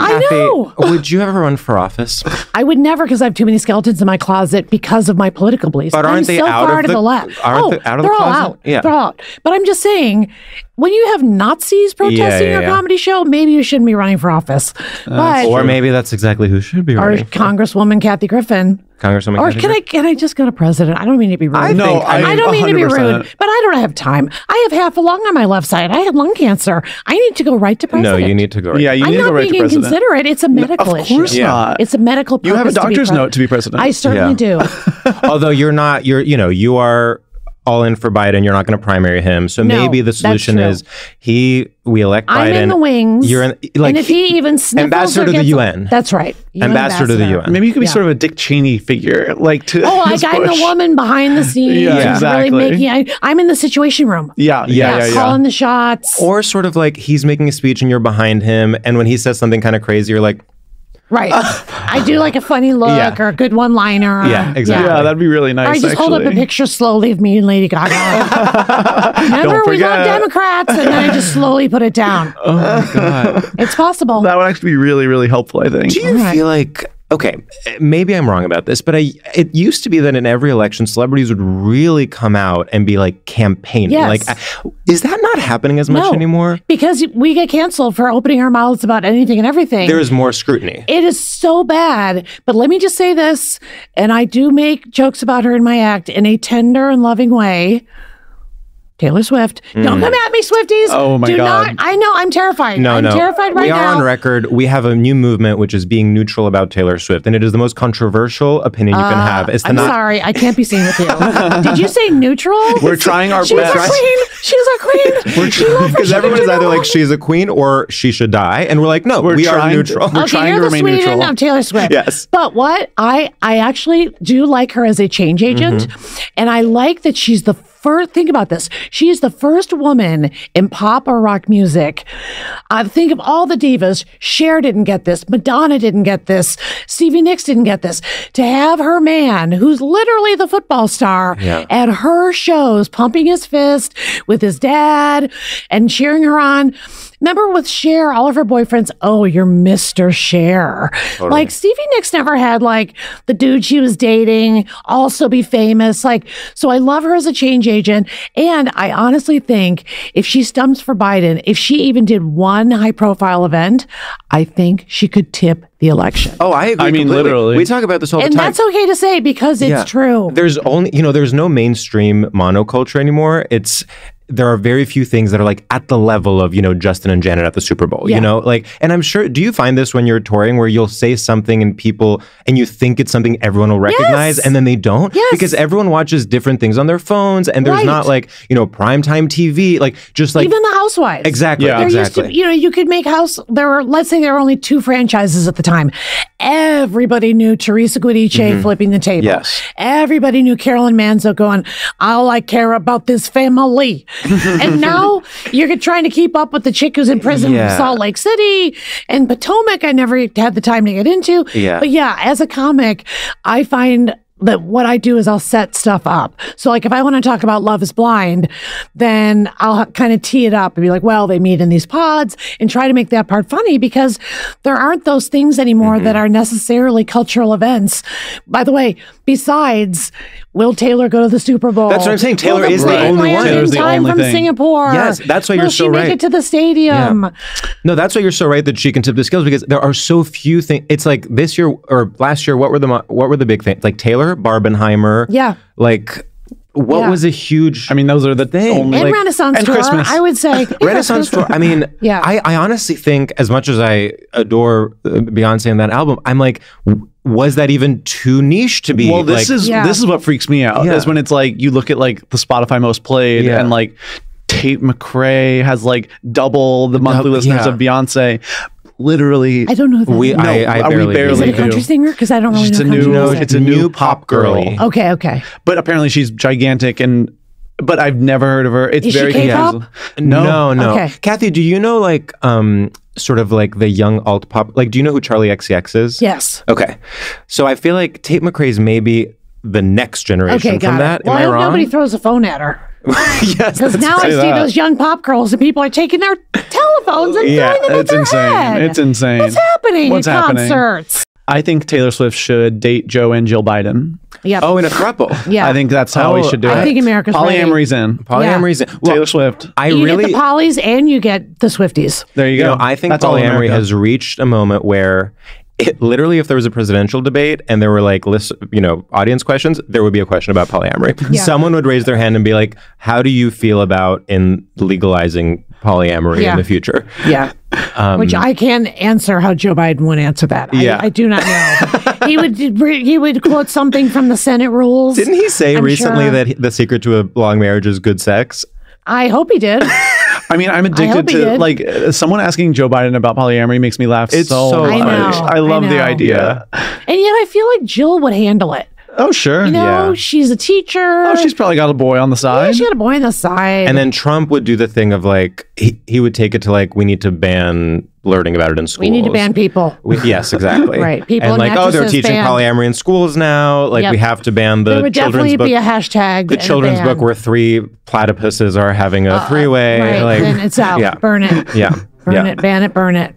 I Kathy, know. Would you ever run for office? I would never because I have too many skeletons in my closet because of my political beliefs. But aren't I'm they so out far of to the- the left. aren't oh, they out of the they're all closet? out. Yeah. They're all out. But I'm just saying, when you have Nazis protesting yeah, your yeah. comedy show, maybe you shouldn't be running for office. but or maybe that's exactly who should be or running. Congresswoman Kathy Griffin. Congresswoman. Or Kathy can I can I just go to president? I don't mean to be rude. I No, think- I, I don't mean to be rude, but I don't have time. I have half a lung on my left side. I had lung cancer. I need to go right to president. No, you need to go. Right. Yeah, you I'm need to not go right to being president. inconsiderate. It's a medical Of issue. course Yeah. not. It's a medical. You have a purpose to doctor's pre- note to be president. I certainly do. Although you're not, you're, you know, you are all in for Biden. You're not going to primary him. So No, maybe the solution is he, we elect Biden. I'm in the wings. You're in, like, and if he, even sniffles ambassador to the gets- UN. That's right. UN Ambassador to the. UN. Maybe you could be Yeah. sort of a Dick Cheney figure, like to. Oh, I Miss got Bush. the woman behind the scenes. Yeah, who's exactly. Really making. I, I'm in the situation room. Yeah, yeah, yeah, yeah. calling the shots. or sort of like he's making a speech and you're behind him. And when he says something kind of crazy, you're like, right. I do like a funny look Yeah. or a good one-liner. Yeah, exactly. yeah, that'd be really nice. Or I just hold up a picture slowly of me and Lady Gaga. Remember, we love forget. Democrats, and then I just slowly put it down. Oh my god, It's possible. that would actually be really, really helpful. I think. Do you feel like okay? Maybe I'm wrong about this, but I it used to be that in every election, celebrities would really come out and be like campaigning. Yes. Like, I- is that not happening as much no, anymore? because we get canceled for opening our mouths about anything and everything. There is more scrutiny. It is so bad. But let me just say this, and I do make jokes about her in my act in a tender and loving way. Taylor Swift. Don't come at me, Swifties. Oh, my do God. Not, I know, I'm terrified. No, I'm no. terrified right we are now. on record. We have a new movement which is being neutral about Taylor Swift, and it is the most controversial opinion you can have. It's to Uh, I'm not. sorry, I can't be seen with you. Did you say neutral? We're trying our She's best. a queen. She's a queen. We love her. Because She everyone is either like she's a queen or she should die, and we're like, no, We're we are trying to- neutral. we're okay, trying you're to the remain Sweden neutral. of Taylor Swift. Yes. But what I I actually do like her as a change agent, Mm-hmm. and I like that she's the first. Think about this: she is the first woman in pop or rock music. I think of all the divas. Cher didn't get this. Madonna didn't get this. Stevie Nicks didn't get this. To have her man, who's literally the football star, Yeah. at her shows, pumping his fist with his dad and cheering her on. Remember with Cher, all of her boyfriends, oh, you're Mr. Cher. Like Stevie Nicks never had like the dude she was dating also be famous. Like, so I love her as a change agent. And I honestly think if she stumps for Biden, if she even did one high profile event, I think she could tip the election. Oh, I agree. I mean, completely. literally. We talk about this all and the time. And that's okay to say because it's Yeah. true. There's only, you know, there's no mainstream monoculture anymore. It's there are very few things that are like at the level of you know Justin and Janet at the Super Bowl. Yeah. You know, like, and I'm sure. Do you find this when you're touring where you'll say something and people and you think it's something everyone will recognize Yes. and then they don't? Yes. Because everyone watches different things on their phones and there's Right. not like you know primetime TV. Like just like Even the housewives. exactly, Yeah. There exactly. used to, you know, you could make house. There were, let's say, there were only two franchises at the time. Everybody knew Teresa Giudice mm-hmm. flipping the table. Yes. Everybody knew Carolyn Manzo going, "All I care about this family." and now you're trying to keep up with the chick who's in prison Yeah. from Salt Lake City and Potomac. I never had the time to get into. Yeah. But yeah, as a comic, I find that what I do is I'll set stuff up. So like if I want to talk about Love is Blind, then I'll kind of tee it up and be like, well, they meet in these pods and try to make that part funny because there aren't those things anymore Mm-hmm. that are necessarily cultural events. By the way, besides, will Taylor go to the Super Bowl? That's what I'm saying. Taylor is the plane only one. in Taylor's the time only from thing. Singapore. Yes, that's why you're will so she make it to the stadium? No, that's why you're so right that she can tip the scales because there are so few things. It's like this year or last year. What were the what were the big things? Like Taylor Barbenheimer. Yeah. Like what Yeah. was a huge? I mean, those are the Thing. only And like, Renaissance and tour, Christmas. I would say. Renaissance tour. I mean, Yeah. I, I honestly think, as much as I adore uh, Beyonce and that album, I'm like, was that even too niche to be? Well, this like, is Yeah. this is what freaks me out. Yeah. Is when it's like you look at like the Spotify most played Yeah. and like Tate McRae has like double the monthly Dub- listeners yeah. of Beyonce. Literally, I don't know that we. is. No, I, I uh, we barely. barely Is it a do. country singer? Because I don't really It's know a new- No, it's a new pop girl. Okay, okay. but apparently she's gigantic and. But I've never heard of her. It's Is she very K-pop? confusing. No, no. Okay. Kathy, do you know like um sort of like the young alt pop? Like, do you know who Charli XCX is? Yes. Okay. So I feel like Tate McRae's maybe the next generation Okay, from got that. it. Well, Am I I hope wrong? nobody throws a phone at her. yes, Because now I see that. those young pop girls and people are taking their telephones and Yeah, throwing them at It's their insane. head. It's insane. What's happening What's at happening? concerts? I think Taylor Swift should date Joe and Jill Biden. Yep. Oh, in a throuple. yeah. I think that's how we Oh, should do I it. I think America's ready. Polyamory's in. Polyamory's well, Taylor Swift. I you really get the polys and you get the Swifties. There you You go. know, I think That's all polyamory has reached a moment where it, literally, if there was a presidential debate and there were like list, you know, audience questions, there would be a question about polyamory. Yeah. Someone would raise their hand and be like, "How do you feel about in legalizing polyamory Yeah. in the future?" Yeah. Which I can answer how Joe Biden would answer that. I- Um, Yeah. I, do not know. he would he would quote something from the Senate rules. Didn't he say I'm recently sure. that the secret to a long marriage is good sex? I hope he did. I mean, I'm addicted to like uh, someone asking Joe Biden about polyamory makes me laugh It's so so much. I know, I love I the idea. And yet I feel like Jill would handle it. Oh sure. You know, Yeah. she's a teacher. Oh, she's probably got a boy on the Yeah, side. she had a boy on the side. And then Trump would do the thing of like he, he would take it to like we need to ban learning about it in schools. we need to ban people. We, yes, exactly. Right. People and in like, oh, they're teaching banned. polyamory in schools now. Like, Yep. we have to ban there the would children's definitely book. be a hashtag. the children's book where three platypuses are having a uh, three-way. Right, like, then it's out. Yeah, Burn it. yeah, Burn yeah. it. Ban it. Burn it.